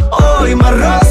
Hoy me arrojo.